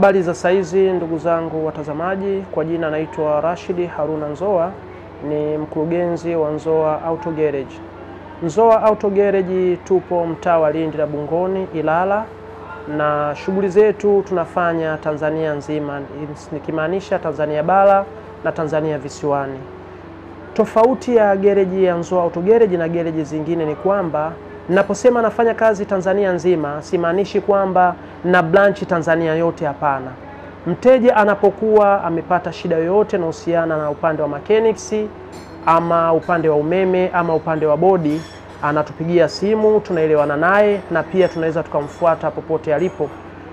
Habari za saizi ndugu zangu watazamaji, kwa jina naitwa Rashidi Haruna Nzoa, ni mkurugenzi wa Nzoa Auto Garage. Nzoa Auto Garage tupo mtaa wa Lindi la Bungoni Ilala, na shughuli zetu tunafanya Tanzania nzima, nikimaanisha Tanzania bara na Tanzania visiwani. Tofauti ya gereji ya Nzoa Auto Garage na gereji zingine ni kwamba Naposema nafanya kazi Tanzania nzima, simaanishi kwamba na branch Tanzania yote, hapana. Mteja anapokuwa amepata shida yoyote inahusiana na upande wa mechanics ama upande wa umeme ama upande wa bodi, anatupigia simu, tunaelewana naye na pia tunaweza tukamfuata popote alipo.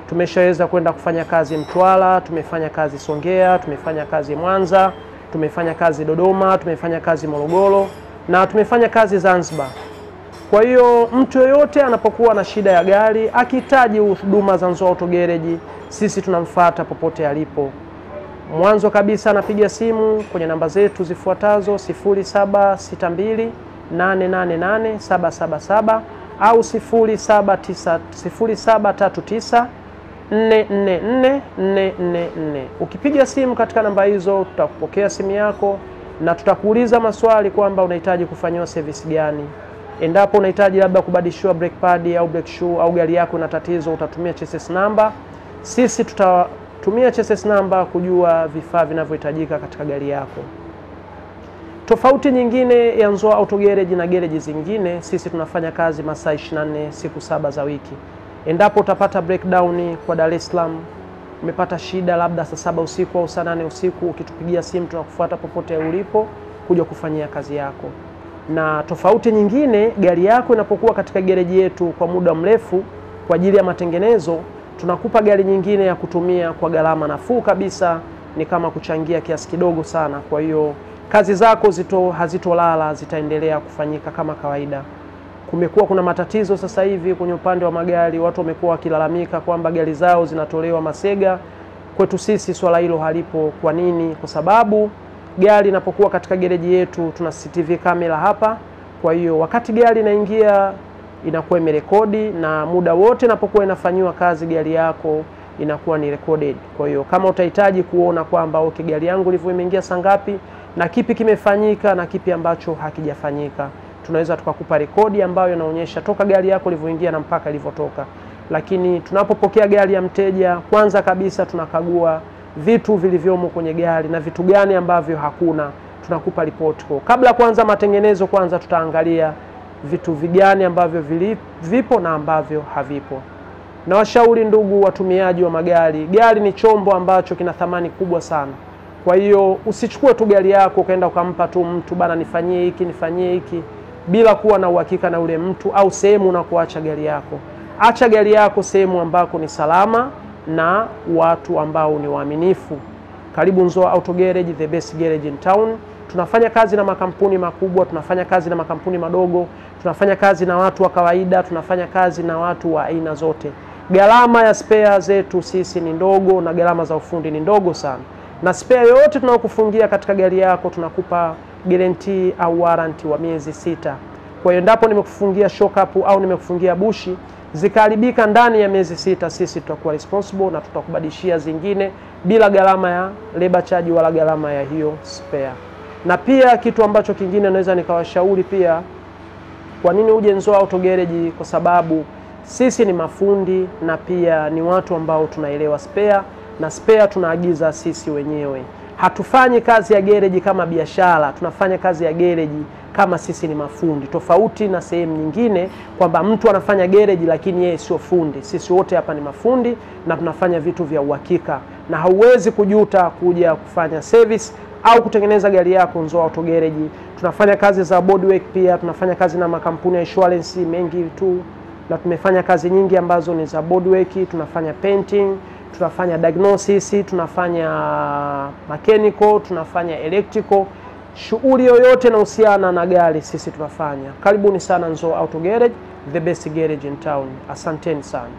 Tumeshaweza kwenda kufanya kazi Mtwara, tumefanya kazi Songea, tumefanya kazi Mwanza, tumefanya kazi Dodoma, tumefanya kazi Morogoro na tumefanya kazi Zanzibar. Kwa hiyo mtu yoyote anapokuwa na shida ya gari akihitaji huduma za Nzoa Auto Garage, sisi tunamfuata popote alipo. Mwanzo kabisa anapiga simu kwenye namba zetu zifuatazo 0762 888 777 au 0739 0739 444 444. Ukipiga simu katika namba hizo, tutakupokea simu yako na tutakuuliza maswali kwamba unahitaji kufanyiwa service gani. Endapo unahitaji labda kubadilishiwa brake pad au brake shoe au gari yako ina tatizo, utatumia chassis number. Sisi tutatumia chassis number kujua vifaa vinavyohitajika katika gari yako. Tofauti nyingine ya Nzoa Auto Garage na garage zingine, sisi tunafanya kazi masaa 24 siku saba za wiki. Endapo utapata breakdown kwa Dar es Salaam, umepata shida labda saa saba usiku au saa nane usiku, ukitupigia simu tunakufuata popote ulipo kuja kufanyia kazi yako na tofauti nyingine, gari yako inapokuwa katika gereji yetu kwa muda mrefu kwa ajili ya matengenezo, tunakupa gari nyingine ya kutumia kwa gharama nafuu kabisa, ni kama kuchangia kiasi kidogo sana. Kwa hiyo kazi zako zito hazitolala, zitaendelea kufanyika kama kawaida. Kumekuwa kuna matatizo sasa hivi kwenye upande wa magari, watu wamekuwa wakilalamika kwamba gari zao zinatolewa masega. Kwetu sisi swala hilo halipo. Kwa nini? Kwa sababu gari inapokuwa katika gereji yetu tuna CCTV kamera hapa. Kwa hiyo wakati gari inaingia inakuwa imerekodi, na muda wote inapokuwa inafanyiwa kazi gari yako inakuwa ni recorded. Kwa hiyo kama utahitaji kuona kwamba okay, gari yangu ilivyo imeingia saa ngapi na kipi kimefanyika na kipi ambacho hakijafanyika, tunaweza tukakupa rekodi ambayo inaonyesha toka gari yako ilivyoingia na mpaka ilivyotoka. Lakini tunapopokea gari ya mteja, kwanza kabisa tunakagua vitu vilivyomo kwenye gari na vitu gani ambavyo hakuna, tunakupa ripoti. Kwa kabla kwanza matengenezo, kwanza tutaangalia vitu vigani ambavyo vipo na ambavyo havipo. Na washauri ndugu watumiaji wa magari, gari ni chombo ambacho kina thamani kubwa sana. Kwa hiyo usichukue tu gari yako ukaenda ukampa tu mtu bana, nifanyie hiki nifanyie hiki, bila kuwa na uhakika na ule mtu au sehemu unakoacha gari yako. Acha gari yako sehemu ambako ni salama na watu ambao ni waaminifu. Karibu Nzoa Auto Garage, the best garage in town. Tunafanya kazi na makampuni makubwa, tunafanya kazi na makampuni madogo, tunafanya kazi na watu wa kawaida, tunafanya kazi na watu wa aina zote. Gharama ya spare zetu sisi ni ndogo na gharama za ufundi ni ndogo sana, na spare yoyote tunayokufungia katika gari yako tunakupa guarantee au warranty wa miezi sita. Kwa hiyo endapo nimekufungia shock up au nimekufungia bushi zikaharibika ndani ya miezi sita, sisi tutakuwa responsible na tutakubadilishia zingine bila gharama ya labor charge wala gharama ya hiyo spare. Na pia kitu ambacho kingine naweza nikawashauri pia, kwa nini uje Nzoa Auto Garage? Kwa sababu sisi ni mafundi na pia ni watu ambao tunaelewa spare, na spare tunaagiza sisi wenyewe. Hatufanyi kazi ya gereji kama biashara, tunafanya kazi ya gereji kama sisi ni mafundi, tofauti na sehemu nyingine kwamba mtu anafanya gereji lakini yeye sio fundi. Sisi wote hapa ni mafundi na tunafanya vitu vya uhakika, na hauwezi kujuta kuja kufanya service au kutengeneza gari yako Nzoa Auto Garage. Tunafanya kazi za bodywork, pia tunafanya kazi na makampuni ya insurance mengi tu, na tumefanya kazi nyingi ambazo ni za bodywork. Tunafanya painting, tunafanya diagnosis, tunafanya mechanical, tunafanya electrical shughuli yoyote inahusiana na gari sisi tunafanya. Karibuni sana Nzoo Auto Garage, the best garage in town. Asanteni sana.